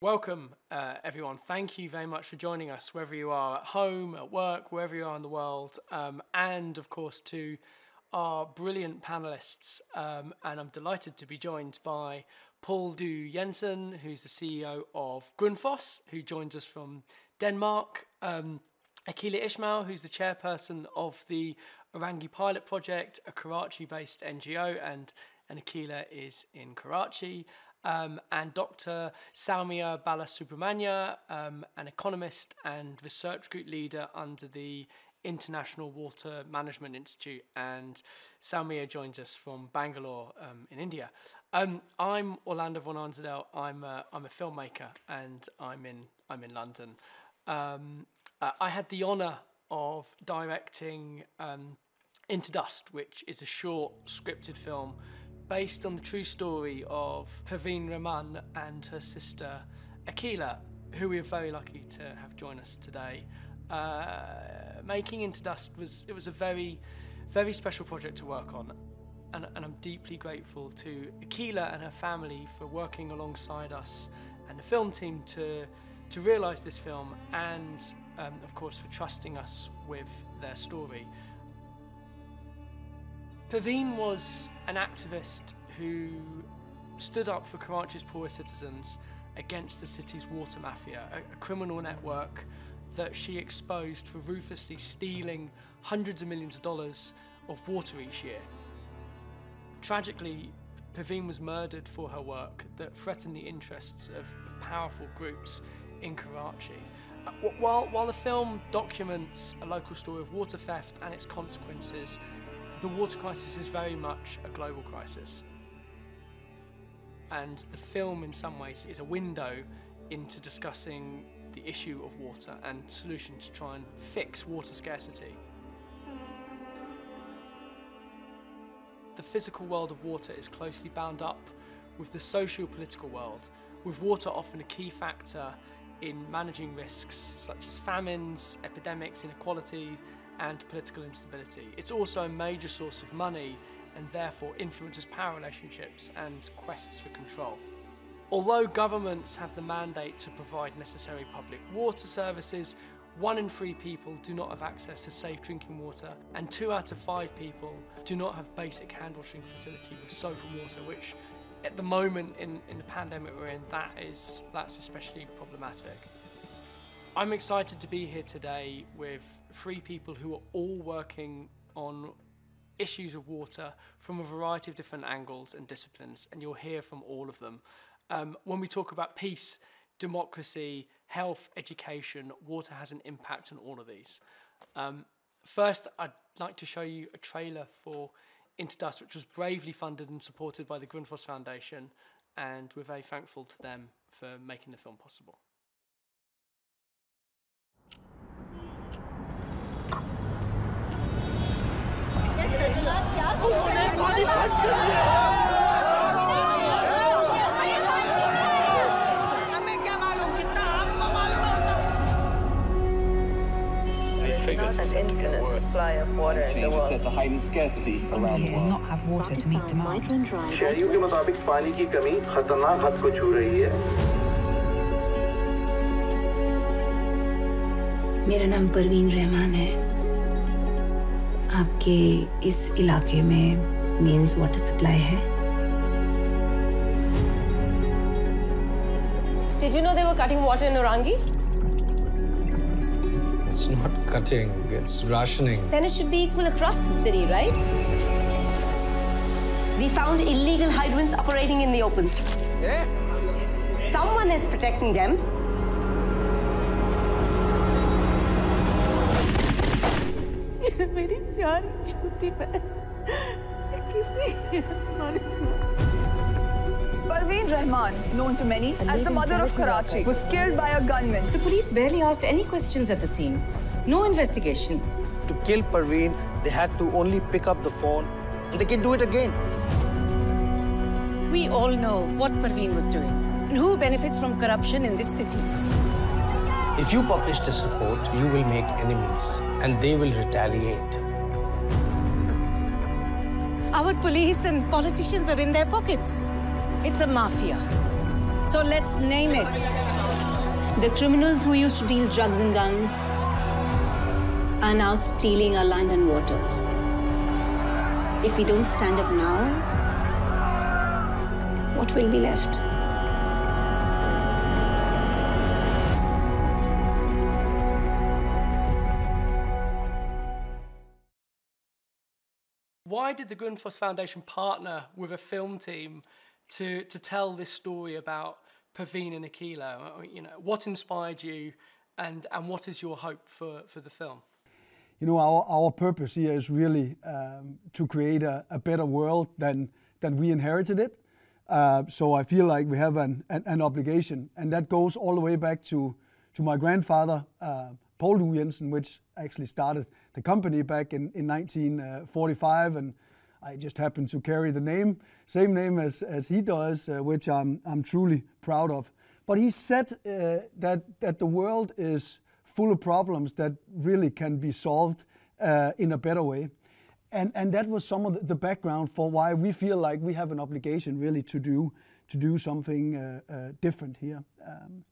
Welcome, uh, everyone. Thank you very much for joining us, wherever you are at home, at work, wherever you are in the world, um, and of course to our brilliant panelists. Um, and I'm delighted to be joined by Paul Due Jensen, who's the CEO of Grundfos, who joins us from Denmark. Um, Akila Ismail, who's the chairperson of the Orangi Pilot Project, a Karachi based NGO, and, and Akila is in Karachi um, and Dr. Soumya Balasubramanya, um, an economist and research group leader under the International Water Management Institute. And Soumya joins us from Bangalore um, in India. Um, I'm Orlando von Einsiedel. I'm a, I'm a filmmaker and I'm in, I'm in London. Um, uh, I had the honour of directing um, Into Dust, which is a short scripted film based on the true story of Perween Rahman and her sister Akila, who we are very lucky to have join us today. Uh, making Into Dust was it was a very, very special project to work on. And, and I'm deeply grateful to Akila and her family for working alongside us and the film team to, to realise this film and, um, of course, for trusting us with their story. Perween was an activist who stood up for Karachi's poorest citizens against the city's water mafia, a, criminal network that she exposed for ruthlessly stealing hundreds of millions of dollars of water each year. Tragically, Perween was murdered for her work that threatened the interests of, of powerful groups in Karachi. Uh, while, while the film documents a local story of water theft and its consequences, the water crisis is very much a global crisis. And the film, in some ways, is a window into discussing the issue of water and solutions to try and fix water scarcity. The physical world of water is closely bound up with the socio-political world, with water often a key factor in managing risks such as famines, epidemics, inequalities, and political instability. It's also a major source of money and therefore influences power relationships and quests for control. Although governments have the mandate to provide necessary public water services, one in three people do not have access to safe drinking water, and two out of five people do not have basic hand washing facility with soap and water, which at the moment in, in the pandemic we're in, that is that's especially problematic. I'm excited to be here today with three people who are all working on issues of water from a variety of different angles and disciplines, and you'll hear from all of them. Um, when we talk about peace, democracy, health, education, water has an impact on all of these. Um, first, I'd like to show you a trailer for Into Dust, which was bravely funded and supported by the Grundfos Foundation, and we're very thankful to them for making the film possible. Water in to heightened scarcity around the world. not have water to meet demand. शहरियों के मुताबिक पानी की कमी खतरनाक हद को छू रही है मेरा नाम परवीन रहमान है आपके इस इलाके में मेंस वाटर सप्लाई है Did you know they were cutting water in Orangi? It's not cutting, it's rationing. Then it should be equal across the city, right? We found illegal hydrants operating in the open. Yeah. Someone is protecting them. मेरी प्यारी छोटी बहन किसने हमारे Perween Rahman, known to many as the mother of Karachi, was killed by a gunman. The police barely asked any questions at the scene. No investigation. To kill Perween, they had to only pick up the phone and they can do it again. We all know what Perween was doing and who benefits from corruption in this city. If you publish this report, you will make enemies and they will retaliate. Our police and politicians are in their pockets. It's a mafia. So let's name it. The criminals who used to deal drugs and guns are now stealing our land and water. If we don't stand up now, what will be left? Why did the Grundfos Foundation partner with a film team to, to tell this story about Perween and Akila? Uh, you know, what inspired you and, and what is your hope for, for the film? You know, our, our purpose here is really um, to create a, a better world than, than we inherited it. Uh, so I feel like we have an, an, an, obligation, and that goes all the way back to, to my grandfather, uh, Paul Due Jensen, which actually started the company back in, in 1945, and I just happen to carry the name, same name as, as he does, uh, which I'm, I'm truly proud of. But he said uh, that, that the world is full of problems that really can be solved uh, in a better way. And, and that was some of the background for why we feel like we have an obligation really to do, to do something uh, uh, different here. Um,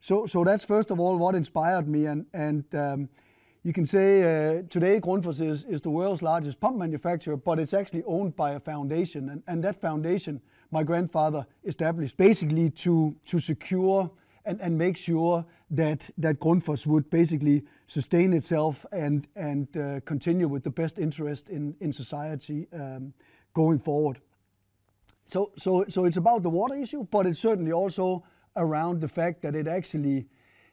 so, so that's first of all what inspired me. And, and um, you can say uh, today Grundfos is, is the world's largest pump manufacturer, but it's actually owned by a foundation. And, and that foundation, my grandfather established basically to, to secure and, and make sure that, that Grundfos would basically sustain itself and, and uh, continue with the best interest in, in society um, going forward. So, so, so it's about the water issue, but it's certainly also around the fact that it actually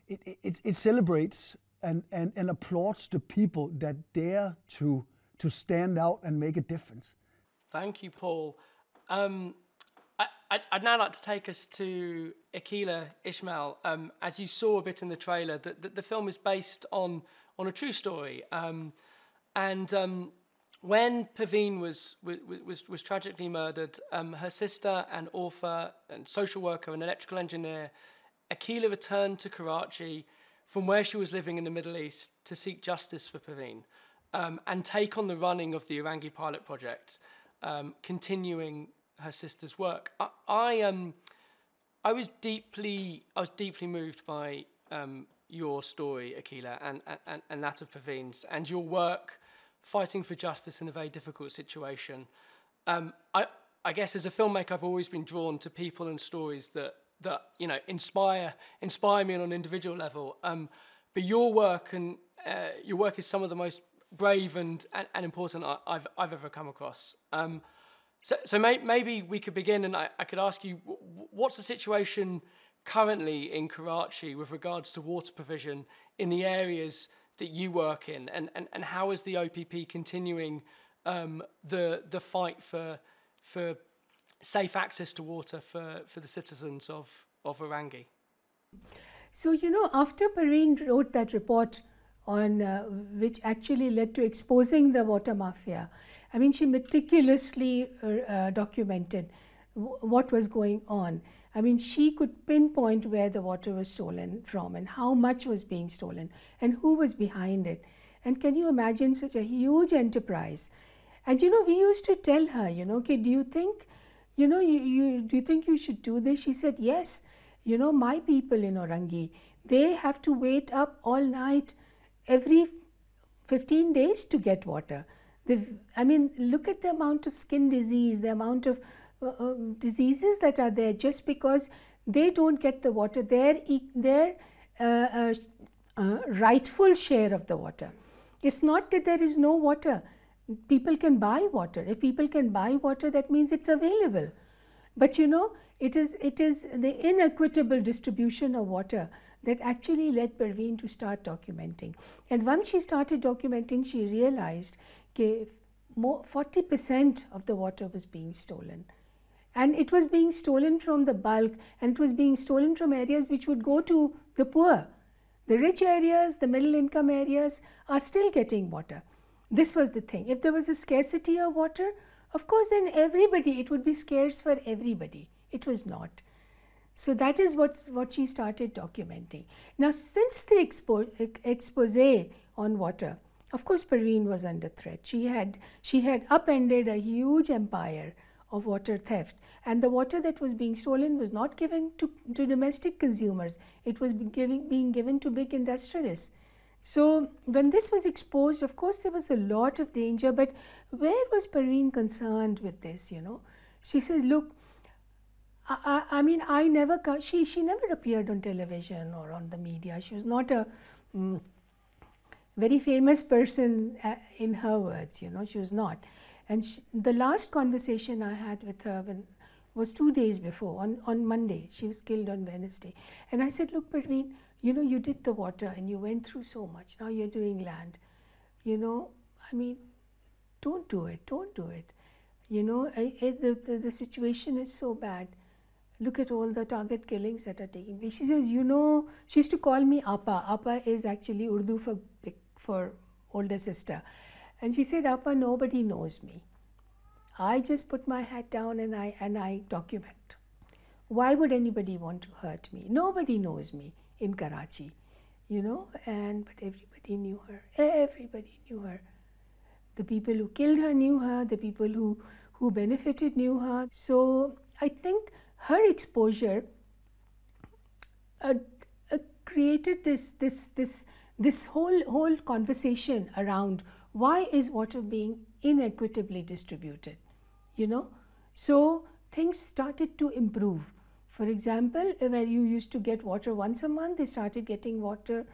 it, it, it celebrates and, and, and applauds the people that dare to, to stand out and make a difference. Thank you, Paul. Um, I, would now like to take us to Akila Ismail. Um, as you saw a bit in the trailer, the, the, the film is based on, on a true story. Um, and um, when Perween was, was, was tragically murdered, um, her sister and author and social worker and electrical engineer, Akila returned to Karachi from where she was living in the Middle East to seek justice for Perween um, and take on the running of the Orangi pilot project, um, continuing her sister's work. I, I um I was deeply I was deeply moved by um, your story, Akila, and, and, and that of Perween's, and your work fighting for justice in a very difficult situation. Um, I, I guess as a filmmaker, I've always been drawn to people and stories that that you know inspire inspire me on an individual level. Um, but your work and uh, your work is some of the most brave and, and, and important I, have I've ever come across. Um, so, so may, maybe we could begin, and I, I could ask you, what's the situation currently in Karachi with regards to water provision in the areas that you work in, and, and, and how is the OPP continuing um, the, the fight for, for safe access to water for, for the citizens of, of Orangi? So, you know, after Perween wrote that report on uh, which actually led to exposing the water mafia, I mean, she meticulously uh, uh documented what was going on. I mean, she could pinpoint where the water was stolen from and how much was being stolen and who was behind it. And can you imagine such a huge enterprise? And you know, we used to tell her, you know, okay, do you think, you know, you, you do you think you should do this? She said, yes. You know, my people in Orangi, they have to wait up all night every 15 days to get water. I mean, look at the amount of skin disease, the amount of uh, uh, diseases that are there just because they don't get the water, their, their uh, uh, uh, rightful share of the water. It's not that there is no water. People can buy water. If people can buy water, that means it's available. But you know, it is, it is the inequitable distribution of water that actually led Perween to start documenting. And once she started documenting, she realized that 40% of the water was being stolen. And it was being stolen from the bulk and it was being stolen from areas which would go to the poor. The rich areas, the middle income areas are still getting water. This was the thing. If there was a scarcity of water, of course, then everybody, it would be scarce for everybody. It was not. So that is what, what she started documenting. Now, since the expo expose on water, of course, Perween was under threat. She had, she had upended a huge empire of water theft. And the water that was being stolen was not given to, to domestic consumers, it was giving, being given to big industrialists. So, when this was exposed, of course, there was a lot of danger, but where was Perween concerned with this? You know, she says, Look, I, I, mean, I never, she, she never appeared on television or on the media. She was not a mm, very famous person uh, in her words, you know, she was not. And she, the last conversation I had with her when, was two days before, on, on Monday. She was killed on Wednesday. And I said, Look, Perween, you know, you did the water and you went through so much. Now you're doing land. You know, I mean, don't do it. Don't do it. You know, I, I, the, the, the situation is so bad. Look at all the target killings that are taking place. She says, you know, she used to call me Apa. Apa is actually Urdu for, for older sister. And she said, Apa, nobody knows me. I just put my hat down and I, and I document. Why would anybody want to hurt me? Nobody knows me in Karachi, you know, and but everybody knew her. Everybody knew her. The people who killed her knew her. The people who who benefited knew her. So I think her exposure uh, uh, created this this this this whole whole conversation around why is water being inequitably distributed you know? So things started to improve. For example, where you used to get water once a month, they started getting water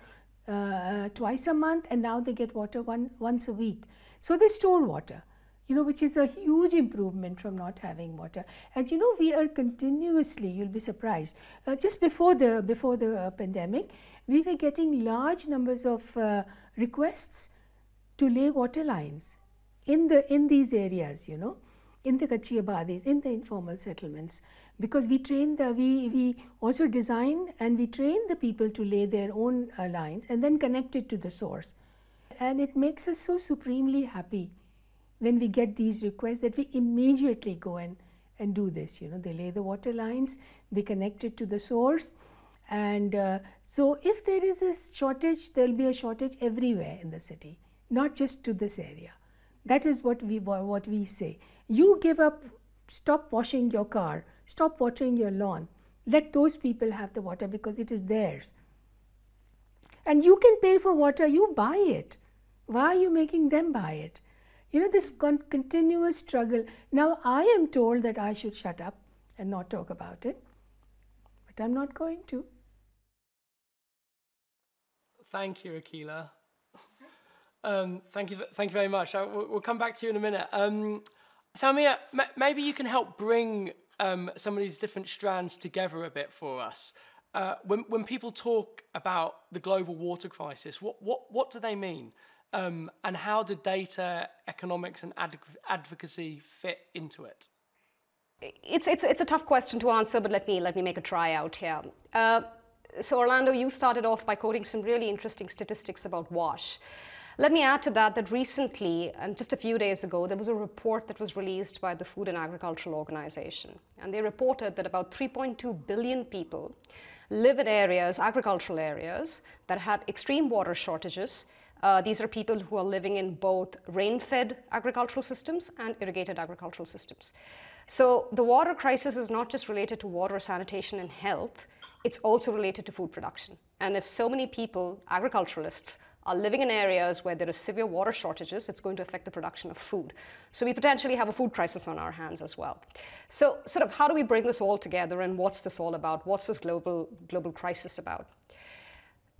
uh, twice a month and now they get water one, once a week. So they store water, you know, which is a huge improvement from not having water. And you know, we are continuously, you'll be surprised, uh, just before the, before the uh, pandemic, we were getting large numbers of uh, requests to lay water lines in, the, in these areas, you know in the Kachi Abadis, in the informal settlements, because we train the, we, we also design and we train the people to lay their own uh, lines and then connect it to the source. And it makes us so supremely happy when we get these requests that we immediately go and, and do this. You know, they lay the water lines, they connect it to the source. And uh, so if there is a shortage, there will be a shortage everywhere in the city, not just to this area. That is what we, what we say. You give up, stop washing your car, stop watering your lawn. Let those people have the water because it is theirs. And you can pay for water, you buy it. Why are you making them buy it? You know, this con continuous struggle. Now, I am told that I should shut up and not talk about it, but I'm not going to. Thank you, Akila. Um, thank you, thank you very much. I, we'll, we'll, come back to you in a minute. Um, Soumya, maybe you can help bring um, some of these different strands together a bit for us. Uh, when, when people talk about the global water crisis, what, what, what do they mean? Um, and how do data, economics, and ad advocacy fit into it? It's, it's, it's a tough question to answer, but let me, let me make a try out here. Uh, so, Orlando, you started off by quoting some really interesting statistics about WASH. Let me add to that that recently, and just a few days ago, there was a report that was released by the Food and Agricultural Organization. And they reported that about 3.2 billion people live in areas, agricultural areas, that have extreme water shortages. Uh, these are people who are living in both rain-fed agricultural systems and irrigated agricultural systems. So the water crisis is not just related to water, sanitation, and health, it's also related to food production. And if so many people, agriculturalists, are living in areas where there are severe water shortages, it's going to affect the production of food. So we potentially have a food crisis on our hands as well. So sort of how do we bring this all together and what's this all about? What's this global, global crisis about?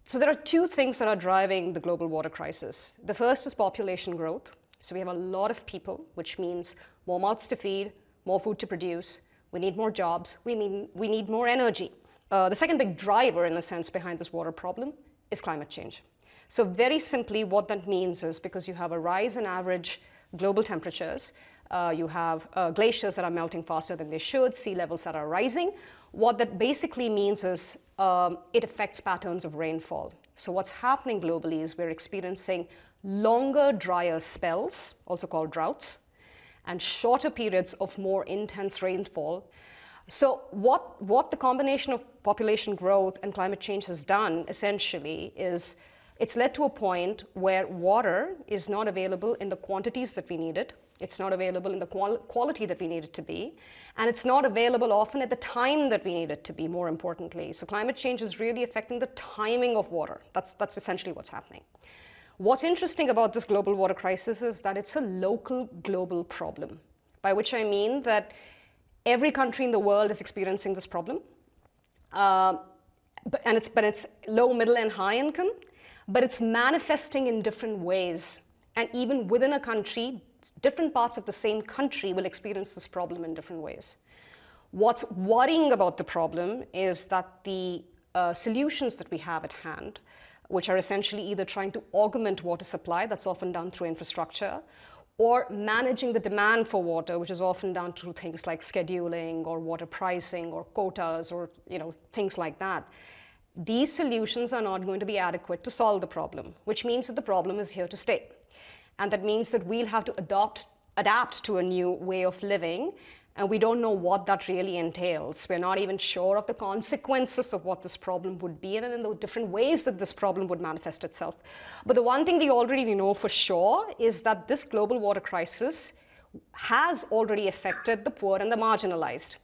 So there are two things that are driving the global water crisis. The first is population growth. So we have a lot of people, which means more mouths to feed, more food to produce. We need more jobs. We, mean, we need more energy. Uh, the second big driver, in a sense, behind this water problem is climate change. So very simply, what that means is because you have a rise in average global temperatures, uh, you have uh, glaciers that are melting faster than they should, sea levels that are rising. What that basically means is um, it affects patterns of rainfall. So what's happening globally is we're experiencing longer, drier spells, also called droughts, and shorter periods of more intense rainfall. So what, what the combination of population growth and climate change has done essentially is it's led to a point where water is not available in the quantities that we need it. It's not available in the qual quality that we need it to be. And it's not available often at the time that we need it to be, more importantly. So climate change is really affecting the timing of water. That's, that's essentially what's happening. What's interesting about this global water crisis is that it's a local global problem, by which I mean that every country in the world is experiencing this problem. Uh, and it's, but it's low, middle, and high income, but it's manifesting in different ways. And even within a country, different parts of the same country will experience this problem in different ways. What's worrying about the problem is that the uh, solutions that we have at hand, which are essentially either trying to augment water supply, that's often done through infrastructure, or managing the demand for water, which is often done through things like scheduling or water pricing or quotas or you know, things like that. These solutions are not going to be adequate to solve the problem, which means that the problem is here to stay. And that means that we'll have to adopt, adapt to a new way of living and we don't know what that really entails. We're not even sure of the consequences of what this problem would be and in the different ways that this problem would manifest itself. But the one thing we already know for sure is that this global water crisis has already affected the poor and the marginalized.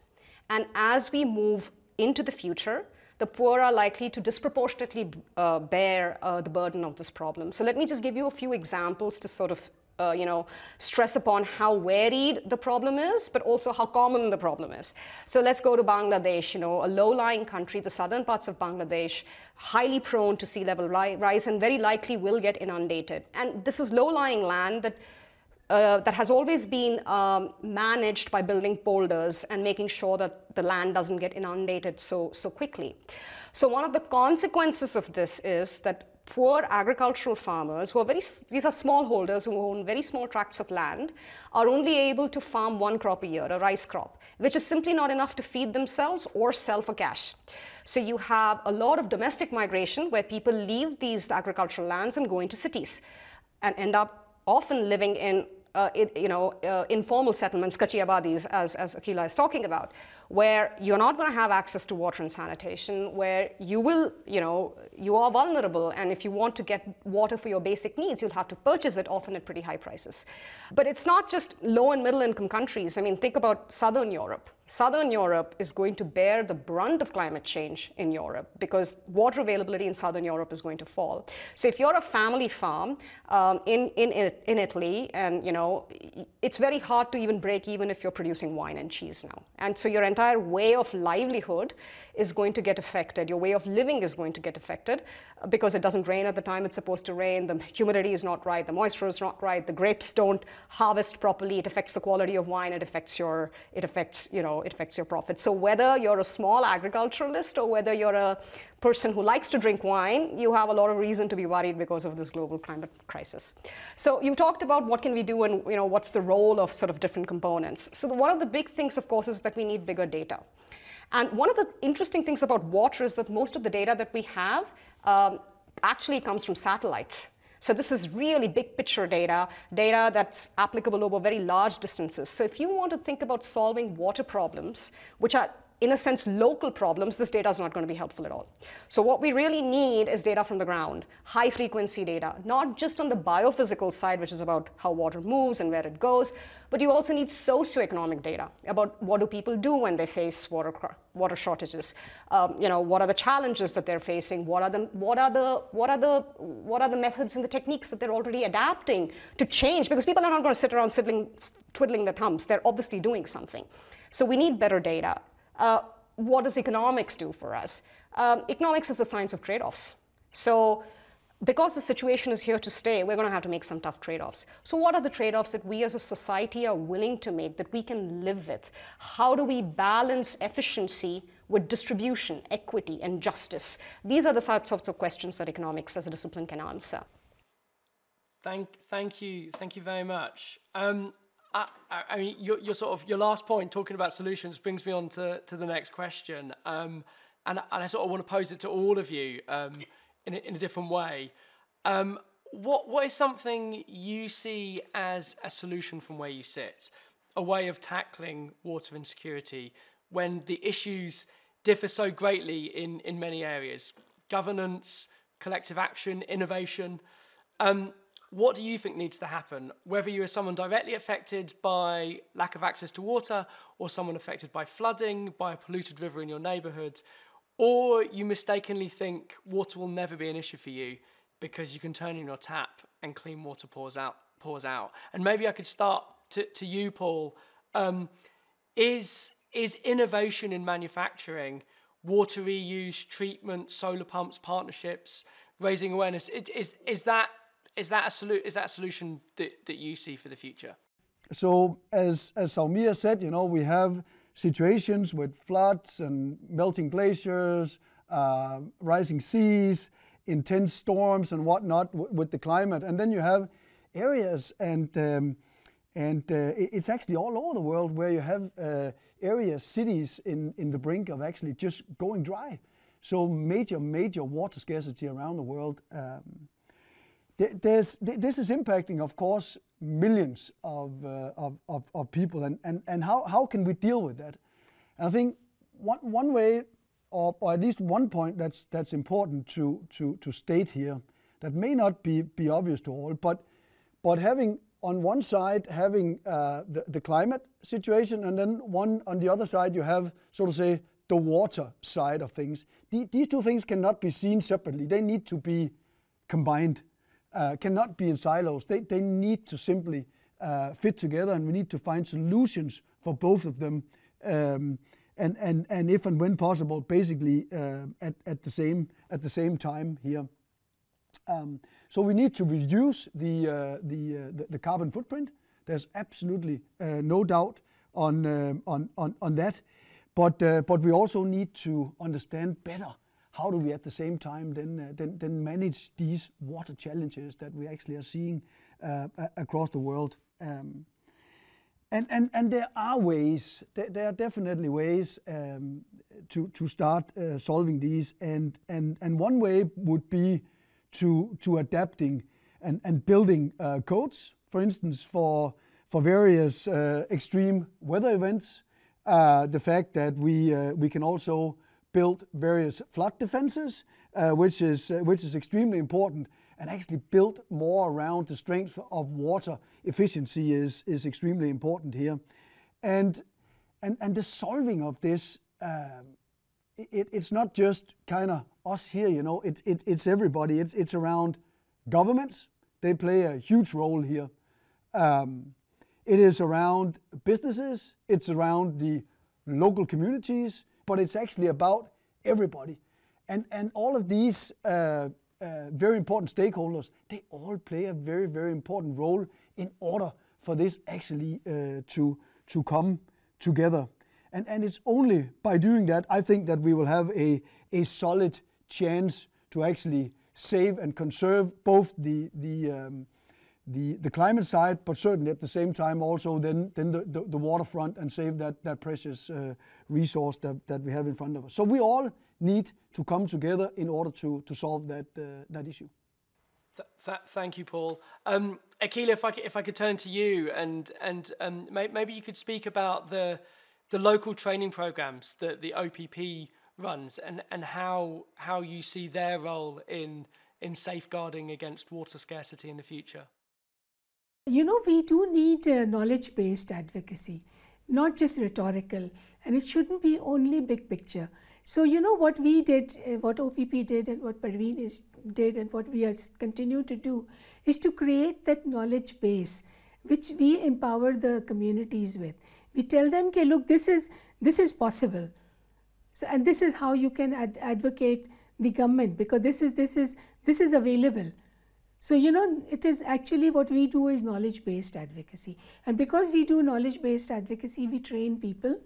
And as we move into the future, the poor are likely to disproportionately uh, bear uh, the burden of this problem. So let me just give you a few examples to sort of uh, you know, stress upon how varied the problem is, but also how common the problem is. So let's go to Bangladesh, you know, a low-lying country, the southern parts of Bangladesh, highly prone to sea level ri rise and very likely will get inundated. And this is low-lying land that uh, that has always been um, managed by building polders and making sure that the land doesn't get inundated so, so quickly. So one of the consequences of this is that poor agricultural farmers who are very, these are smallholders who own very small tracts of land, are only able to farm one crop a year, a rice crop, which is simply not enough to feed themselves or sell for cash. So you have a lot of domestic migration where people leave these agricultural lands and go into cities and end up often living in uh, it, you know, uh, informal settlements, kachiabadis, as, as Akila is talking about, where you're not going to have access to water and sanitation, where you will, you know, you are vulnerable, and if you want to get water for your basic needs, you'll have to purchase it often at pretty high prices. But it's not just low and middle income countries. I mean, think about Southern Europe. Southern Europe is going to bear the brunt of climate change in Europe because water availability in Southern Europe is going to fall. So if you're a family farm um, in, in, in Italy, and you know, it's very hard to even break even if you're producing wine and cheese now. And so your entire way of livelihood is going to get affected. Your way of living is going to get affected uh, because it doesn't rain at the time it's supposed to rain. The humidity is not right. The moisture is not right. The grapes don't harvest properly. It affects the quality of wine. It affects your, it affects, you know, it affects your profit. So whether you're a small agriculturalist or whether you're a person who likes to drink wine, you have a lot of reason to be worried because of this global climate crisis. So you talked about what can we do and you know what's the role of sort of different components. So one of the big things, of course, is that we need bigger data. And one of the interesting things about water is that most of the data that we have um, actually comes from satellites. So this is really big picture data, data that's applicable over very large distances. So if you want to think about solving water problems, which are in a sense, local problems, this data is not going to be helpful at all. So what we really need is data from the ground, high frequency data, not just on the biophysical side, which is about how water moves and where it goes, but you also need socioeconomic data about what do people do when they face water, water shortages. Um, you know, what are the challenges that they're facing? What are the, what are the, what are the, what are the methods and the techniques that they're already adapting to change? Because people are not going to sit around twiddling, twiddling their thumbs. They're obviously doing something. So we need better data. Uh, what does economics do for us? Um, economics is the science of trade-offs. So because the situation is here to stay, we're going to have to make some tough trade-offs. So what are the trade-offs that we as a society are willing to make that we can live with? How do we balance efficiency with distribution, equity, and justice? These are the sorts of questions that economics as a discipline can answer. Thank, thank you, thank you very much. Um, I, I mean, your, your, sort of your last point, talking about solutions, brings me on to, to the next question, um, and, and I sort of want to pose it to all of you um, in, a, in a different way. Um, what what is something you see as a solution from where you sit, a way of tackling water insecurity when the issues differ so greatly in in many areas, governance, collective action, innovation. Um, what do you think needs to happen? Whether you are someone directly affected by lack of access to water, or someone affected by flooding, by a polluted river in your neighbourhood, or you mistakenly think water will never be an issue for you because you can turn on your tap and clean water pours out. Pours out. And maybe I could start to, to you, Paul. Um, is is innovation in manufacturing, water reuse, treatment, solar pumps, partnerships, raising awareness? Is is that is that a solu- is that a solution that, that you see for the future? So as as Soumya said, you know, we have situations with floods and melting glaciers, uh, rising seas, intense storms and whatnot w- with the climate, and then you have areas and um, and uh, it's actually all over the world where you have uh, areas, cities in in the brink of actually just going dry. So major major water scarcity around the world. Um, there's, this is impacting, of course, millions of, uh, of, of, of, people, and, and, and how, how can we deal with that? And I think one, one way, or, or at least one point that's, that's important to, to, to state here, that may not be, be obvious to all, but, but having on one side, having uh, the, the climate situation, and then one on the other side, you have, so to say, the water side of things. The, these two things cannot be seen separately, they need to be combined cannot be in silos. They, they need to simply uh, fit together, and we need to find solutions for both of them. Um, and, and, and if and when possible, basically uh, at, at, the same, at the same time here. Um, so we need to reduce the, uh, the, uh, the, the, carbon footprint. There's absolutely uh, no doubt on, on, on, on that. But, but we also need to understand better how do we at the same time then, uh, then, manage these water challenges that we actually are seeing uh, across the world? Um, and, there are ways, there, are definitely ways um, to, start uh, solving these. And, one way would be to, to adapting and, building codes, for instance, for, for various extreme weather events. The fact that we, we can also built various flood defenses, uh, which, is, uh, which is extremely important, and actually built more around the strength of water efficiency is, is extremely important here. And, and, and the solving of this, um, it, it's not just kind of us here, you know, it, it, it's everybody. It's, it's around governments, they play a huge role here. Um, it is around businesses, it's around the local communities, but it's actually about everybody. And, and all of these uh, uh, very important stakeholders, they all play a very, very important role in order for this actually uh, to, to come together. And, and it's only by doing that, I think that we will have a, a solid chance to actually save and conserve both the, the, um, the, the climate side, but certainly at the same time also then, then the, the, the waterfront and save that, that precious uh, resource that, that we have in front of us. So we all need to come together in order to, to solve that, uh, that issue. Th th thank you, Paul. Um, Akila, if I, could, if I could turn to you and, and um, may maybe you could speak about the, the local training programs that the OPP runs and, and how, how you see their role in, in safeguarding against water scarcity in the future. You know, we do need uh, knowledge based advocacy, not just rhetorical, and it shouldn't be only big picture. So, you know, what we did, uh, what OPP did, and what Perween is, did, and what we are continue to do is to create that knowledge base which we empower the communities with. We tell them, okay, look, this is, this is possible. So, and this is how you can ad advocate the government because this is, this is, this is available. So, you know, it is actually what we do is knowledge based advocacy. And because we do knowledge based advocacy, we train people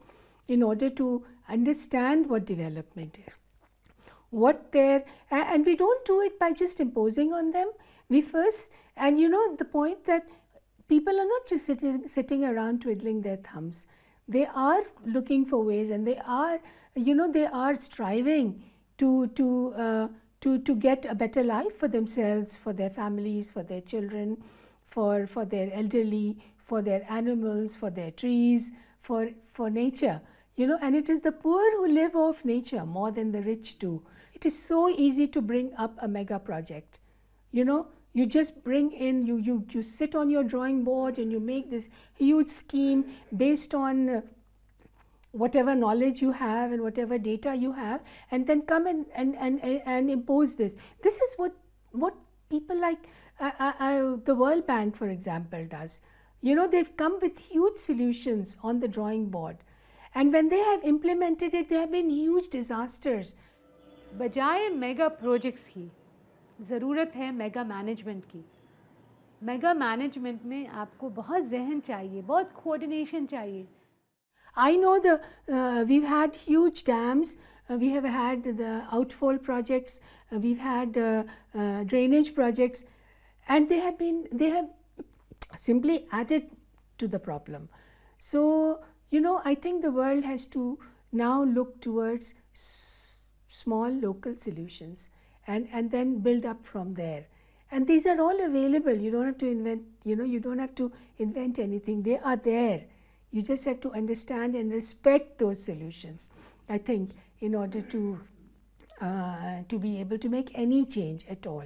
in order to understand what development is. What their, and we don't do it by just imposing on them. We first, and you know, the point that people are not just sitting, sitting around twiddling their thumbs. They are looking for ways and they are, you know, they are striving to, to, uh, to, to get a better life for themselves, for their families, for their children, for, for their elderly, for their animals, for their trees, for, for nature. You know, and it is the poor who live off nature more than the rich do. It is so easy to bring up a mega project. You know, you just bring in, you, you, you sit on your drawing board and you make this huge scheme based on uh, whatever knowledge you have and whatever data you have, and then come and, and, and, and impose this. This is what, what people like uh, uh, uh, the World Bank, for example, does. You know, they've come with huge solutions on the drawing board. And when they have implemented it, there have been huge disasters. बजाय mega projects की ज़रूरत है mega management की mega management में आपको बहुत जहन चाहिए बहुत कोऑर्डिनेशन चाहिए I know the uh, we've had huge dams. Uh, we have had the outfall projects. Uh, we've had uh, uh, drainage projects, and they have been they have simply added to the problem. So you know, I think the world has to now look towards small local solutions and, and then build up from there. And these are all available. You don't have to invent, you know, you don't have to invent anything. They are there. You just have to understand and respect those solutions, I think, in order to, uh, to be able to make any change at all.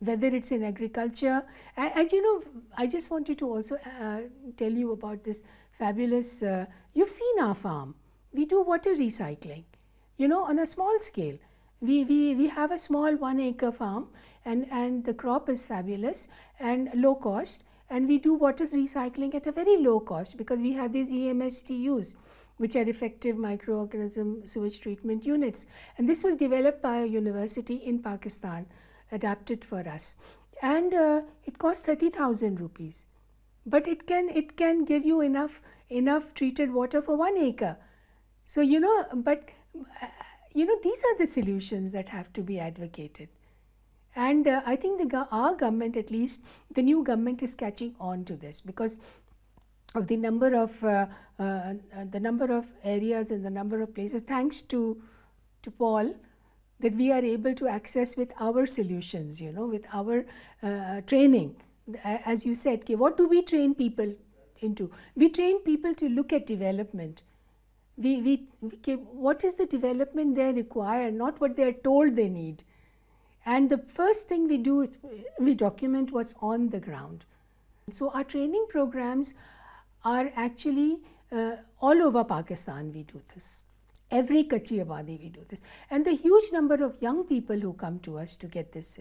Whether it's in agriculture, and, and you know, I just wanted to also uh, tell you about this fabulous, uh, you've seen our farm. We do water recycling, you know, on a small scale we, we, we have a small one acre farm and, and the crop is fabulous and low cost and we do water recycling at a very low cost because we have these EMSTUs which are effective microorganism sewage treatment units. And this was developed by a university in Pakistan adapted for us. And uh, it costs 30,000 rupees. But it can it can give you enough enough treated water for one acre. So you know but you know, these are the solutions that have to be advocated. And uh, I think the, our government, at least the new government, is catching on to this because of the number of uh, uh, the number of areas and the number of places. Thanks to to Paul, that we are able to access with our solutions. You know, with our uh, training. As you said, okay, what do we train people into? We train people to look at development we, we, we what is the development they require, not what they are told they need. And the first thing we do is we document what's on the ground. So our training programs are actually uh, all over Pakistan we do this. Every Kachi Abadi we do this. And the huge number of young people who come to us to get this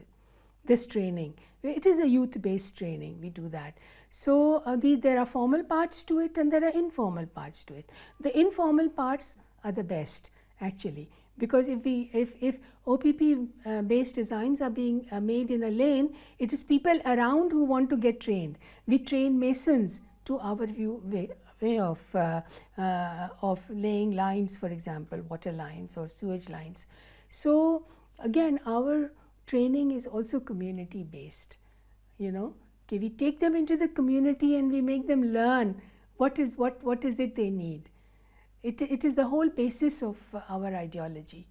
this training. It is a youth-based training. We do that. So uh, the, there are formal parts to it and there are informal parts to it. The informal parts are the best actually because if we if, if OPP uh, based designs are being uh, made in a lane, it is people around who want to get trained. We train masons to our view way, way of uh, uh of laying lines, for example, water lines or sewage lines. So again, our training is also community based you know okay we take them into the community and we make them learn what is what what is it they need it, it is the whole basis of our ideology.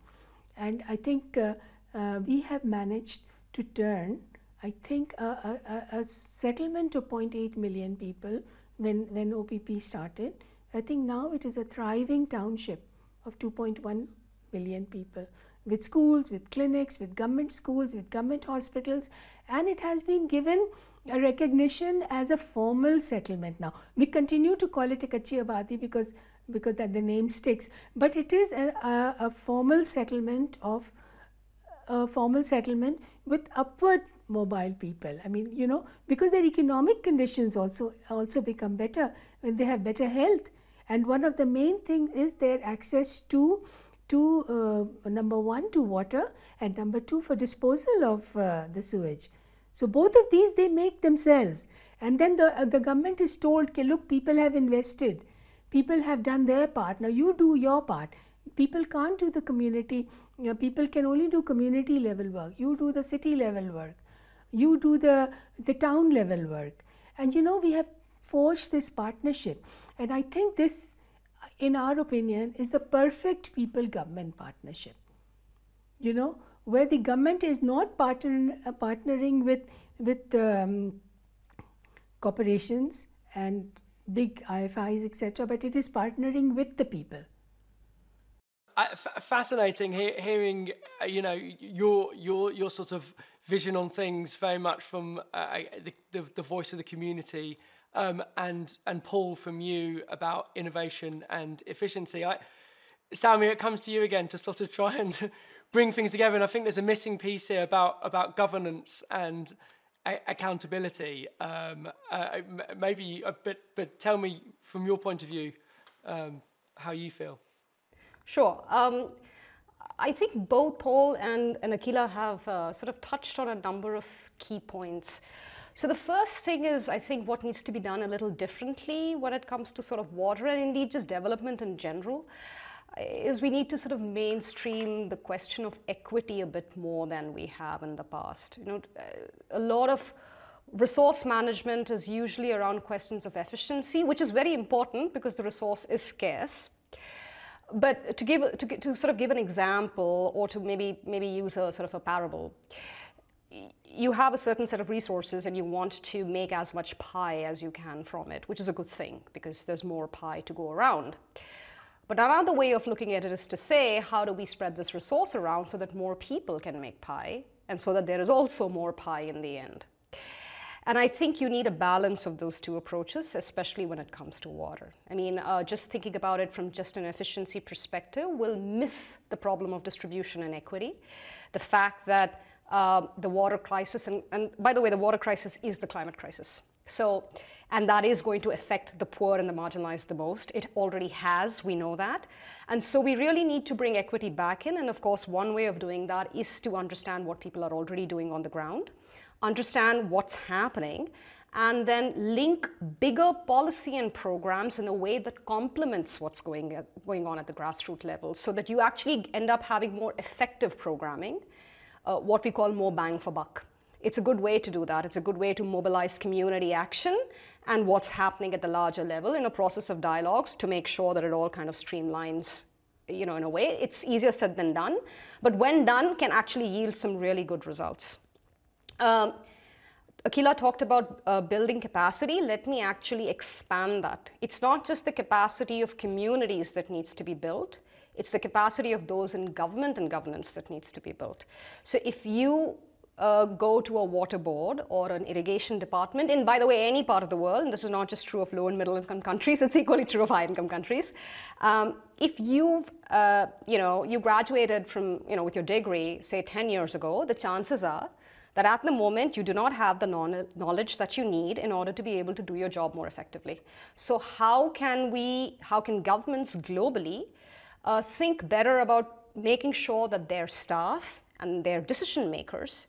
And i think uh, uh, we have managed to turn i think a, a, a settlement of 0.8 million people when when opp started. I think now it is a thriving township of 2.1 million people with schools, with clinics, with government schools, with government hospitals, and it has been given a recognition as a formal settlement now. We continue to call it a Kachi Abadi because because that the name sticks, but it is a, a, a formal settlement of a formal settlement with upward mobile people. I mean, you know, because their economic conditions also also become better when they have better health, and one of the main things is their access to to uh, number one to water and number two for disposal of uh, the sewage. So both of these they make themselves and then the, uh, the government is told, okay, look people have invested, people have done their part, now you do your part. People can't do the community, you know, people can only do community level work, you do the city level work, you do the, the town level work. And you know we have forged this partnership and I think this in our opinion, is the perfect people government partnership. You know, where the government is not partner, uh, partnering with, with um, corporations and big IFIs, etc., but it is partnering with the people. fascinating he- hearing, uh, you know, your your your sort of vision on things very much from uh, the, the, the, voice of the community um, and and Paul from you about innovation and efficiency. I, Sammy, it comes to you again to sort of try and bring things together. And I think there's a missing piece here about about governance and accountability. Um, uh, maybe, a bit, but tell me from your point of view um, how you feel. Sure. Um, I think both Paul and, and Akila have uh, sort of touched on a number of key points. So the first thing is, I think, what needs to be done a little differently when it comes to sort of water and indeed just development in general, is we need to sort of mainstream the question of equity a bit more than we have in the past. You know, uh, a lot of resource management is usually around questions of efficiency, which is very important because the resource is scarce but to give to, to sort of give an example or to maybe maybe use a sort of a parable you have a certain set of resources and you want to make as much pie as you can from it which is a good thing because there's more pie to go around but another way of looking at it is to say how do we spread this resource around so that more people can make pie and so that there is also more pie in the end and I think you need a balance of those two approaches, especially when it comes to water. I mean, uh, just thinking about it from just an efficiency perspective will miss the problem of distribution and equity. The fact that uh, the water crisis, and, and by the way, the water crisis is the climate crisis. So, and that is going to affect the poor and the marginalized the most. It already has, we know that. And so we really need to bring equity back in. And of course, one way of doing that is to understand what people are already doing on the ground understand what's happening, and then link bigger policy and programs in a way that complements what's going, uh, going on at the grassroots level so that you actually end up having more effective programming, uh, what we call more bang for buck. It's a good way to do that. It's a good way to mobilize community action and what's happening at the larger level in a process of dialogues to make sure that it all kind of streamlines you know, in a way. It's easier said than done, but when done can actually yield some really good results. Um, Akila talked about uh, building capacity. Let me actually expand that. It's not just the capacity of communities that needs to be built, it's the capacity of those in government and governance that needs to be built. So if you uh, go to a water board or an irrigation department, and by the way, any part of the world, and this is not just true of low and middle income countries, it's equally true of high income countries. Um, if you've, uh, you know, you graduated from, you know, with your degree, say 10 years ago, the chances are that at the moment you do not have the knowledge that you need in order to be able to do your job more effectively. So how can we, how can governments globally uh, think better about making sure that their staff and their decision makers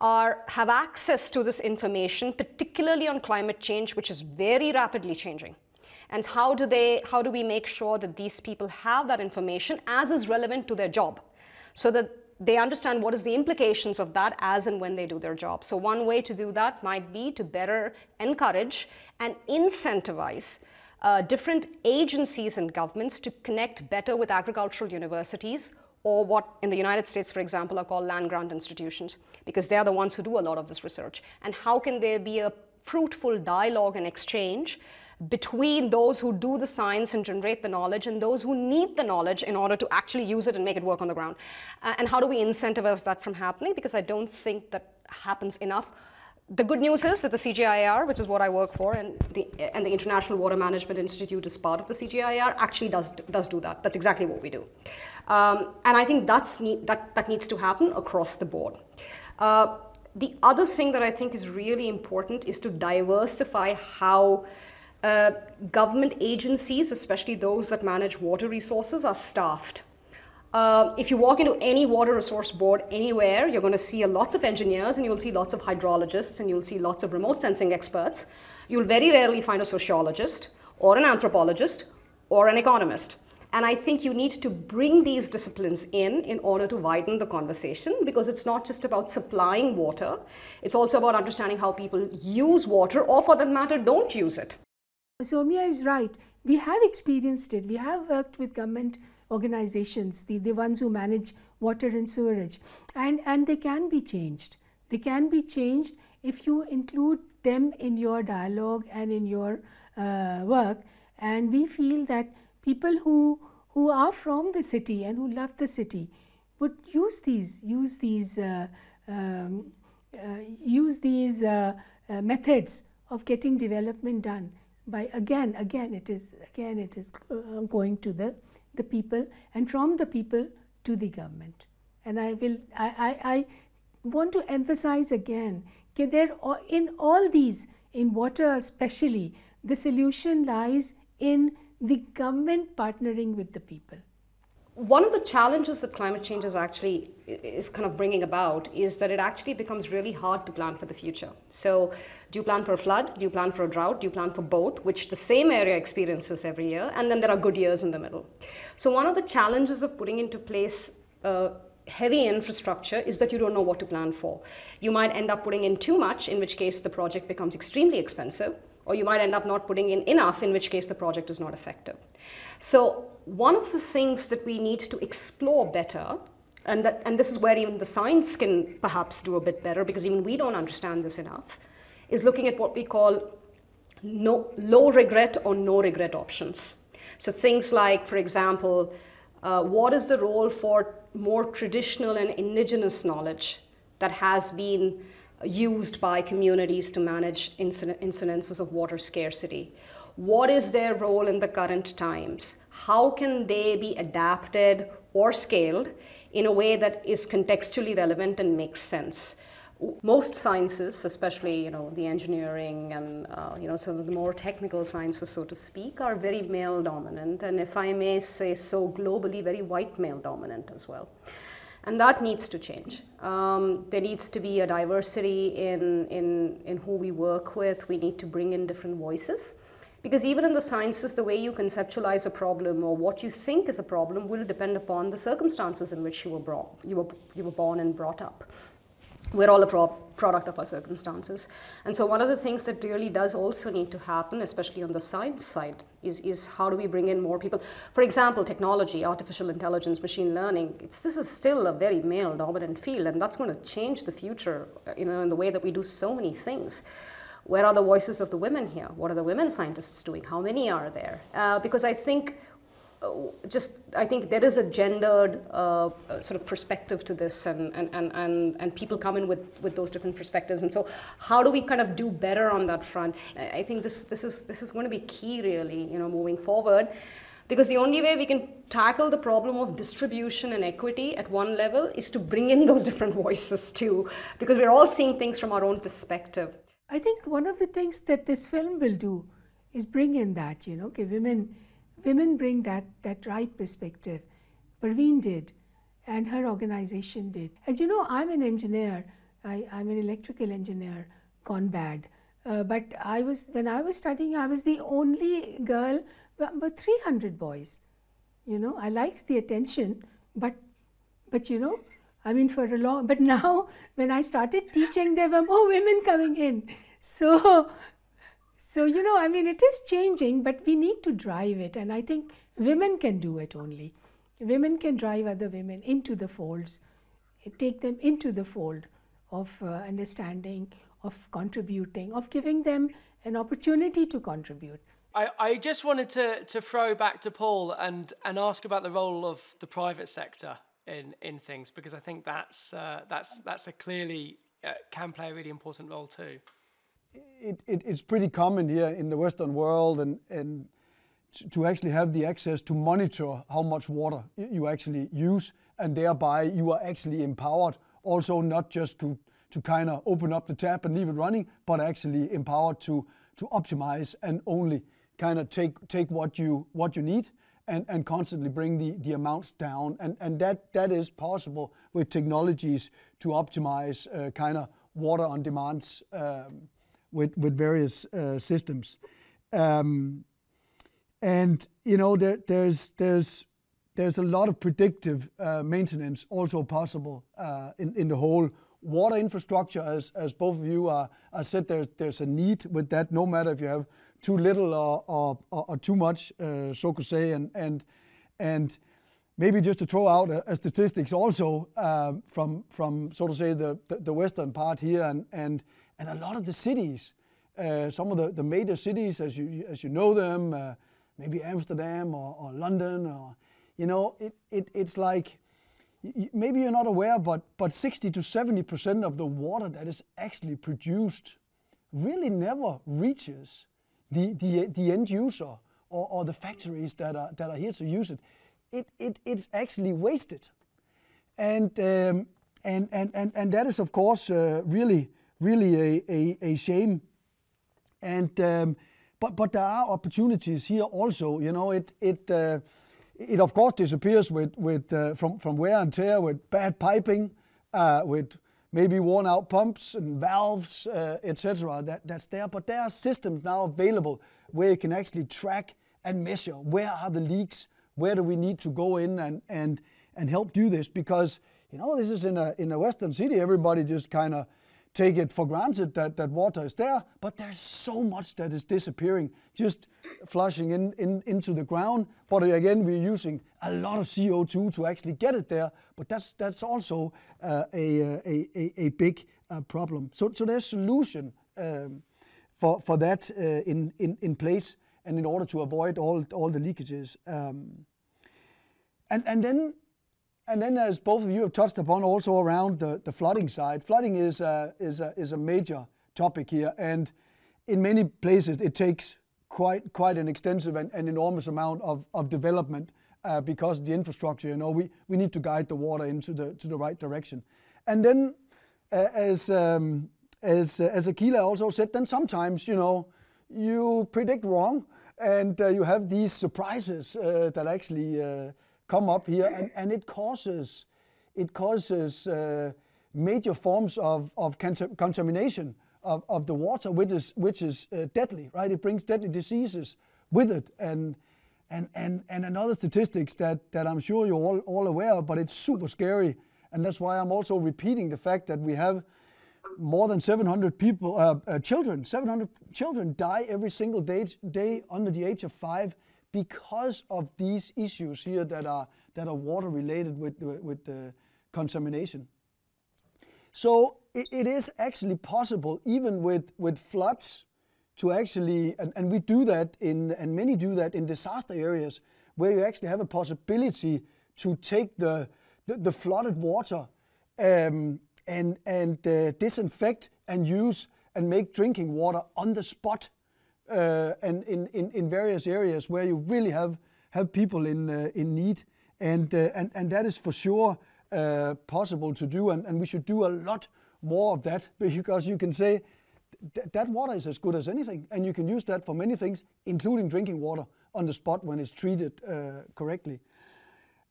are, have access to this information, particularly on climate change, which is very rapidly changing. And how do, they, how do we make sure that these people have that information as is relevant to their job? So that they understand what is the implications of that as and when they do their job. So one way to do that might be to better encourage and incentivize uh, different agencies and governments to connect better with agricultural universities or what in the United States, for example, are called land grant institutions, because they're the ones who do a lot of this research. And how can there be a fruitful dialogue and exchange between those who do the science and generate the knowledge and those who need the knowledge in order to actually use it and make it work on the ground. Uh, and how do we incentivize that from happening? Because I don't think that happens enough. The good news is that the CGIAR, which is what I work for, and the, and the International Water Management Institute is part of the CGIAR, actually does, does do that. That's exactly what we do. Um, and I think that's that, that needs to happen across the board. Uh, the other thing that I think is really important is to diversify how uh, government agencies, especially those that manage water resources, are staffed. Uh, if you walk into any water resource board anywhere, you're going to see lots of engineers and you'll see lots of hydrologists and you'll see lots of remote sensing experts. You'll very rarely find a sociologist or an anthropologist or an economist. And I think you need to bring these disciplines in in order to widen the conversation because it's not just about supplying water, it's also about understanding how people use water or, for that matter, don't use it. Soumya is right. We have experienced it. We have worked with government organizations, the, the ones who manage water and sewerage, and, and they can be changed. They can be changed if you include them in your dialogue and in your uh, work. And we feel that people who, who are from the city and who love the city would use these, use these uh, um, uh, use these uh, uh, methods of getting development done by again again it is again it is uh, going to the the people and from the people to the government. And i will i i, I want to emphasize again that there in all these in water especially the solution lies in the government partnering with the people one of the challenges that climate change is actually is kind of bringing about is that it actually becomes really hard to plan for the future. So, do you plan for a flood? Do you plan for a drought? Do you plan for both, which the same area experiences every year? And then there are good years in the middle. So, one of the challenges of putting into place uh, heavy infrastructure is that you don't know what to plan for. You might end up putting in too much, in which case the project becomes extremely expensive, or you might end up not putting in enough, in which case the project is not effective. So, one of the things that we need to explore better, and, that, and this is where even the science can perhaps do a bit better because even we don't understand this enough, is looking at what we call no, low regret or no regret options. So things like, for example, uh, what is the role for more traditional and indigenous knowledge that has been used by communities to manage incidences of water scarcity? What is their role in the current times? How can they be adapted or scaled in a way that is contextually relevant and makes sense? Most sciences, especially you know the engineering and uh, you know some of the more technical sciences, so to speak, are very male dominant, and if I may say so, globally very white male dominant as well and that needs to change. Um, there needs to be a diversity in, in, in who we work with. We need to bring in different voices. Because even in the sciences, the way you conceptualize a problem or what you think is a problem will depend upon the circumstances in which you were, brought, you were, you were born and brought up. We're all a pro product of our circumstances. And so one of the things that really does also need to happen, especially on the science side, is, is how do we bring in more people? For example, technology, artificial intelligence, machine learning, it's, this is still a very male dominant field and that's going to change the future you know, in the way that we do so many things where are the voices of the women here? What are the women scientists doing? How many are there? Uh, because I think uh, just I think there is a gendered uh, sort of perspective to this, and, and, and, and, and people come in with, with those different perspectives. And so, how do we kind of do better on that front? I think this, this, is, this is going to be key, really, you know, moving forward. Because the only way we can tackle the problem of distribution and equity at one level is to bring in those different voices too, because we're all seeing things from our own perspective. I think one of the things that this film will do is bring in that, you know, okay, women, women bring that, that right perspective. Perween did, and her organization did. And you know, I'm an engineer, I, I'm an electrical engineer, gone bad. Uh, but I was, when I was studying, I was the only girl, but 300 boys. You know, I liked the attention, but, but you know, I mean, for a long, but now when I started teaching, there were more women coming in. So, so you know, I mean, it is changing, but we need to drive it, and I think women can do it only. Women can drive other women into the folds, take them into the fold of uh, understanding, of contributing, of giving them an opportunity to contribute. I, I just wanted to, to throw back to Paul and, and ask about the role of the private sector in in things because I think that's uh, that's that's a clearly uh, can play a really important role too. It, it, it's pretty common here in the Western world and and to actually have the access to monitor how much water you actually use and thereby you are actually empowered also not just to to kind of open up the tap and leave it running but actually empowered to to optimize and only kind of take take what you what you need and, and constantly bring the, the amounts down. And, and that, that is possible with technologies to optimize uh, kind of water on demands um, with, with various uh, systems. Um, and you know there, there's there's there's a lot of predictive uh, maintenance also possible uh, in in the whole water infrastructure. As as both of you are, are said, there's there's a need with that. No matter if you have too little or, or, or too much, uh, so to say. And, and, and maybe just to throw out a, a statistics also uh, from, from, so to say, the, the, the, western part here and, and, and a lot of the cities, uh, some of the, the major cities as you, as you know them, uh, maybe Amsterdam or, or London, or, you know, it, it, it's like maybe you're not aware, but, but 60 to 70% of the water that is actually produced really never reaches the, the, the end user or, or the factories that are, that are here to use it. It, it, it's actually wasted. And, um, and, and, and, and that is, of course, uh, really, really a, a, a shame. And, um, but, but there are opportunities here also. You know, it, it, uh, it of course disappears with, with, uh, from, from wear and tear, with bad piping, uh, with maybe worn out pumps and valves, uh, etc. That, that's there. But there are systems now available where you can actually track and measure where are the leaks, where do we need to go in and, and, and help do this. Because, you know, this is in a, in a Western city, everybody just kind of take it for granted that, that water is there, but there's so much that is disappearing, just flushing in, in, into the ground. But again, we're using a lot of CO2 to actually get it there, but that's, that's also uh, a, a, a, a, big uh, problem. So, so there's solution um, for, for that uh, in, in, in place and in order to avoid all, all the leakages. Um, and, and then and then, as both of you have touched upon, also around the, the flooding side, flooding is a, is, a, is a major topic here. And in many places, it takes quite, quite an extensive and, and enormous amount of, of development uh, because the infrastructure. You know, we, we need to guide the water into the, to the right direction. And then, uh, as, um, as, uh, as Akila also said, then sometimes, you know, you predict wrong and uh, you have these surprises uh, that actually uh, come up here, and, and it causes it causes uh, major forms of, of contamination of, of the water, which is which is uh, deadly, right? It brings deadly diseases with it, and and and and another statistics that that I'm sure you're all, all aware of, but it's super scary, and that's why I'm also repeating the fact that we have more than 700 people, uh, uh, children, 700 children die every single day, day under the age of five because of these issues here that are, that are water related with, with the contamination. So it, it is actually possible, even with, with floods, to actually, and, and we do that in, and many do that in disaster areas, where you actually have a possibility to take the, the, the flooded water um, and, and uh, disinfect and use and make drinking water on the spot uh, and in, in, in various areas where you really have, have people in, uh, in need. And, uh, and, and that is for sure possible to do, and, and we should do a lot more of that because you can say th that water is as good as anything, and you can use that for many things, including drinking water on the spot when it's treated uh, correctly.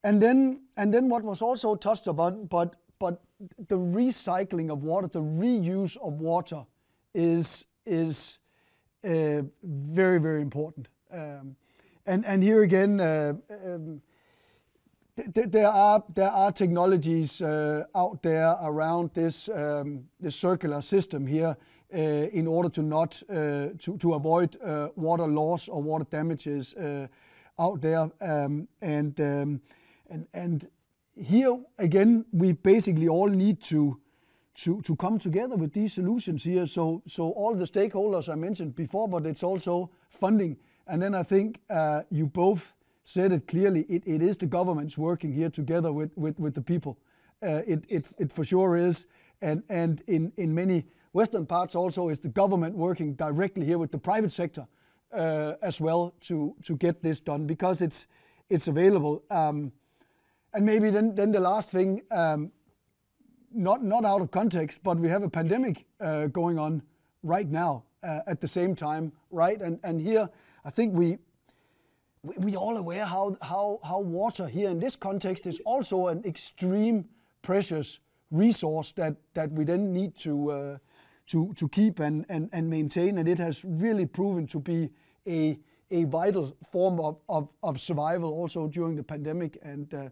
And then, and then what was also touched about, but but the recycling of water, the reuse of water, is is uh, very, very important. Um, and, and here again, uh, um, th there, are, there are technologies uh, out there around this, um, this circular system here uh, in order to not to, to avoid water loss or water damages out there. Um, and, um, and, and here again, we basically all need to to, come together with these solutions here. So, so all the stakeholders I mentioned before, but it's also funding. And then I think uh, you both said it clearly. It, is the governments working here together with, the people. Uh, it, for sure is. And, and in, in many Western parts also is the government working directly here with the private sector uh, as well to, to get this done because it's, it's available. Um, and maybe then, then the last thing, um, not, not out of context, but we have a pandemic uh, going on right now uh, at the same time, right? And, and here, I think we, we, all aware how, how, how water here in this context is also an extreme precious resource that, that we then need to, uh, to, to keep and, and, and maintain. And it has really proven to be a, a vital form of, of, of survival also during the pandemic. And uh,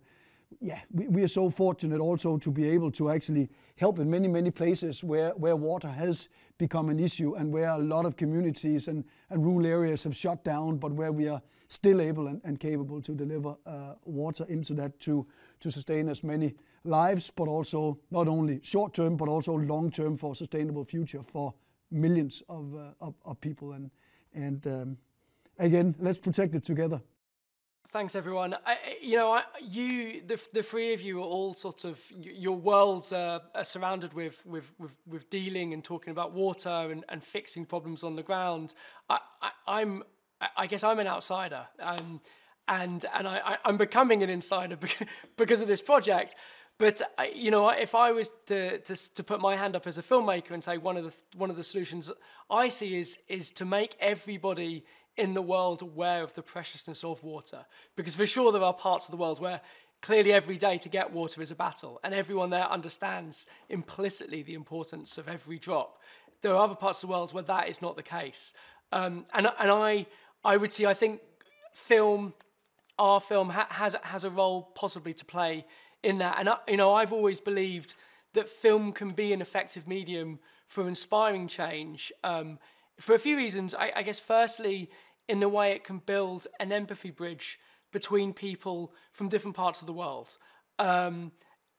yeah, we, are so fortunate also to be able to actually help in many, many places where, where water has become an issue and where a lot of communities and, and rural areas have shut down, but where we are still able and, capable to deliver uh, water into that to, to sustain as many lives, but also not only short term, but also long term for a sustainable future for millions of, uh, people. And, and um, again, let's protect it together. Thanks, everyone. I, you know, I, you, the, the three of you are all sort of your worlds are, are surrounded with, with, with, with, dealing and talking about water and, and fixing problems on the ground. I, I, am I guess, I'm an outsider, um, and and I, I, am becoming an insider because of this project. But you know, if I was to, to to put my hand up as a filmmaker and say one of the one of the solutions I see is is to make everybody in the world aware of the preciousness of water. Because for sure, there are parts of the world where clearly every day to get water is a battle, and everyone there understands implicitly the importance of every drop. There are other parts of the world where that is not the case. Um, and, and I, I would see, I think film, our film ha- has, has a role possibly to play in that. And, I, you know, I've always believed that film can be an effective medium for inspiring change um, for a few reasons. I, I guess, firstly, in the way it can build an empathy bridge between people from different parts of the world, um,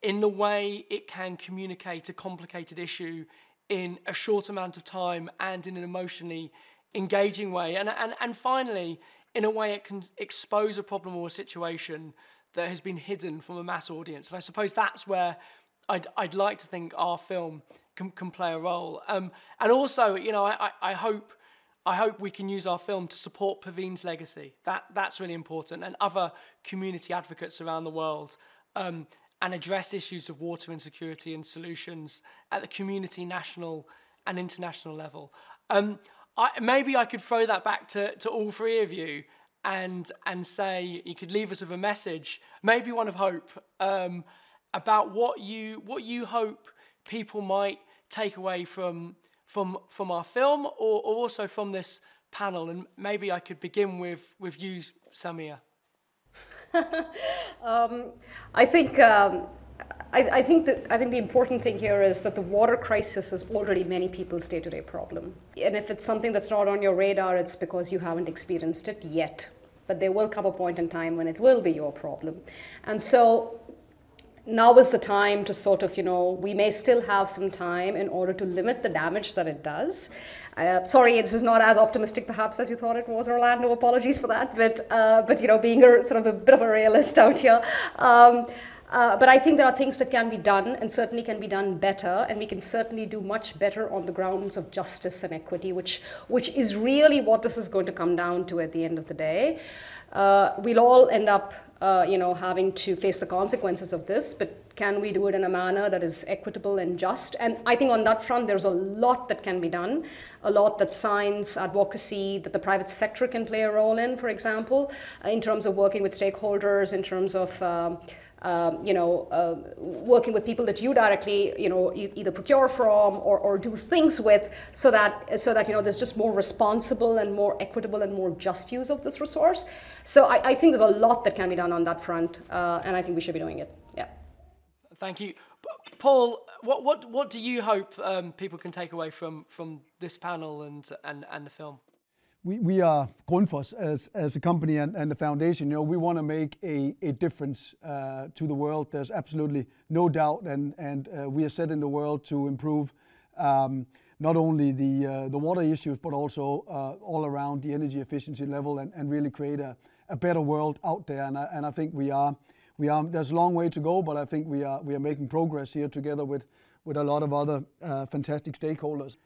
in the way it can communicate a complicated issue in a short amount of time and in an emotionally engaging way. And, and, and finally, in a way it can expose a problem or a situation that has been hidden from a mass audience. And I suppose that's where I'd, I'd like to think our film can, can play a role. Um, and also, you know, I, I hope I hope we can use our film to support Perween's legacy. That, that's really important. And other community advocates around the world um, and address issues of water insecurity and solutions at the community, national, and international level. Um, I, maybe I could throw that back to, to all three of you and, and say you could leave us with a message, maybe one of hope, um, about what you, what you hope people might take away from from from our film or, or also from this panel? And maybe I could begin with with you, Soumya. um, I think. Um, I, I, think that I think the important thing here is that the water crisis is already many people's day-to-day problem. And if it's something that's not on your radar, it's because you haven't experienced it yet. But there will come a point in time when it will be your problem. And so now is the time to sort of, you know, we may still have some time in order to limit the damage that it does. Uh, sorry, this is not as optimistic perhaps as you thought it was, Orlando. Apologies for that, but uh, but you know, being a sort of a bit of a realist out here. Um, uh, but I think there are things that can be done and certainly can be done better, and we can certainly do much better on the grounds of justice and equity, which, which is really what this is going to come down to at the end of the day. Uh, we'll all end up uh, you know, having to face the consequences of this, but can we do it in a manner that is equitable and just? And I think on that front, there's a lot that can be done, a lot that science, advocacy, that the private sector can play a role in, for example, uh, in terms of working with stakeholders, in terms of um, um, you know, uh, working with people that you directly, you know, e either procure from or, or do things with, so that so that you know there's just more responsible and more equitable and more just use of this resource. So I, I think there's a lot that can be done on that front, uh, and I think we should be doing it. Yeah. Thank you, Paul. What what what do you hope um, people can take away from from this panel and and and the film? We, we are Grundfos as, as a company and, and the foundation, you know, we want to make a, a difference uh, to the world. There's absolutely no doubt, and, and uh, we are set in the world to improve um, not only the, uh, the water issues, but also uh, all around the energy efficiency level and, and really create a, a better world out there. And I, and I think we are, we are, there's a long way to go, but I think we are, we are making progress here together with, with a lot of other uh, fantastic stakeholders.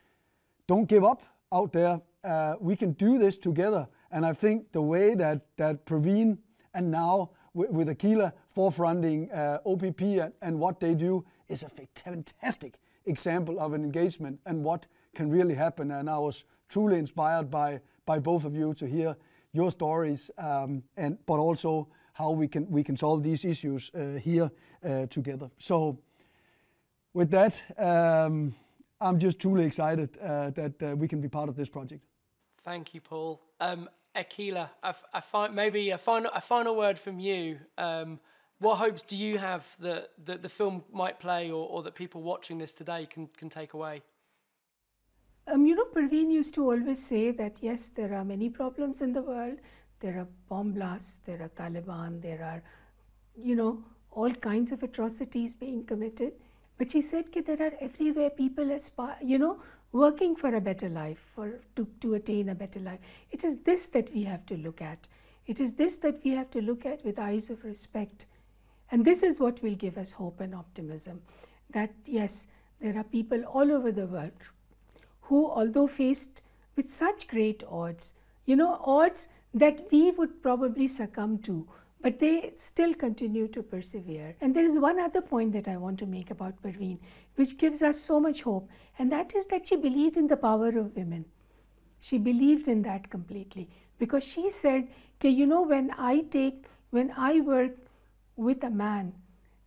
Don't give up out there uh, we can do this together. And I think the way that, that Perween and now with, with Akila forefronting uh, OPP and, and, what they do is a fantastic example of an engagement and what can really happen. And I was truly inspired by, by both of you to hear your stories, um, and but also how we can we can solve these issues uh, here uh, together. So, with that, um, I'm just truly excited uh, that uh, we can be part of this project. Thank you, Paul. Um, Akila, I, I find maybe a final, a final word from you. Um, what hopes do you have that, that the film might play or, or that people watching this today can, can take away? Um, you know, Perween used to always say that yes, there are many problems in the world. There are bomb blasts, there are Taliban, there are, you know, all kinds of atrocities being committed. But she said that there are everywhere people aspire, you know, working for a better life, for to, to attain a better life. It is this that we have to look at. It is this that we have to look at with eyes of respect. And this is what will give us hope and optimism that yes, there are people all over the world who, although faced with such great odds, you know, odds that we would probably succumb to, but they still continue to persevere. And there is one other point that I want to make about Perween, which gives us so much hope, and that is that she believed in the power of women. She believed in that completely because she said, okay, you know, when I take, when I work with a man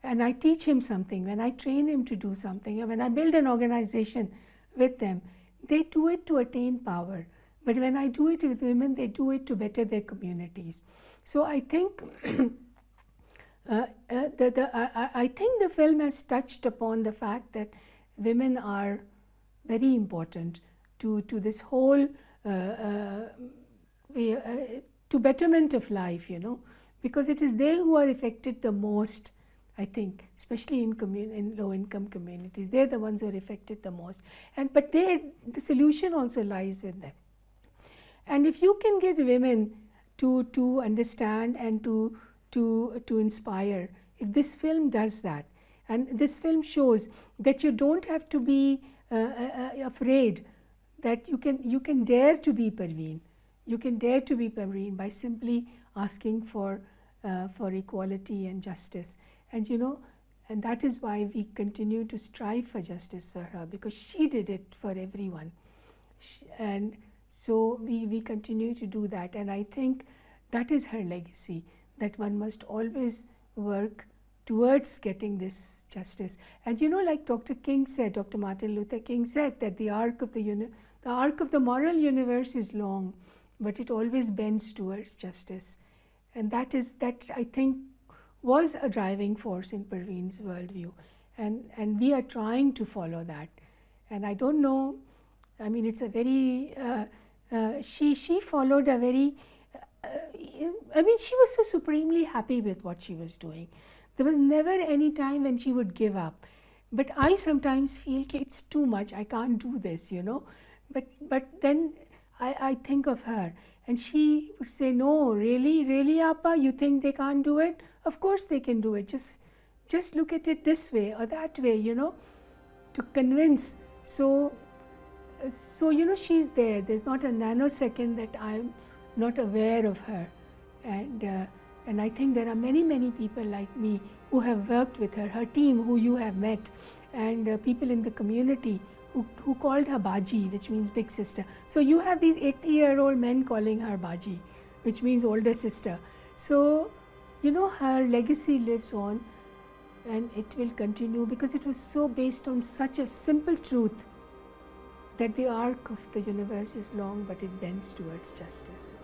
and I teach him something, when I train him to do something, and when I build an organization with them, they do it to attain power. But when I do it with women, they do it to better their communities. So I think uh, uh, the, the, I, I think the film has touched upon the fact that women are very important to, to this whole uh, uh to betterment of life, you know, because it is they who are affected the most I think, especially in, in low-income communities, they're the ones who are affected the most. And but they, the solution also lies with them. And if you can get women to to understand and to to to inspire, if this film does that, and this film shows that you don't have to be uh, uh, uh afraid, that you can you can dare to be Perween, you can dare to be Perween by simply asking for uh, for equality and justice. And you know, and that is why we continue to strive for justice for her because she did it for everyone. She, and so we, we continue to do that. And I think that is her legacy that one must always work towards getting this justice. And you know, like Dr. King said, Dr. Martin Luther King said that the arc of the uni- the arc of the moral universe is long, but it always bends towards justice. And that is that I think was a driving force in Perween's worldview. And, and we are trying to follow that. And I don't know, I mean, it's a very, uh, she, she followed a very, uh, I mean, she was so supremely happy with what she was doing. There was never any time when she would give up. But I sometimes feel it's too much, I can't do this, you know. But, but then I, I think of her and she would say, No, really, really, Appa, you think they can't do it? Of course they can do it. Just just look at it this way or that way, you know, to convince. So so you know she's there. There's not a nanosecond that I'm not aware of her. And uh, and I think there are many, many people like me who have worked with her, her team who you have met, and uh, people in the community who, who called her Baji, which means big sister. So you have these 80 year old men calling her Baji, which means older sister. So, you know, her legacy lives on and it will continue because it was so based on such a simple truth that the arc of the universe is long but it bends towards justice.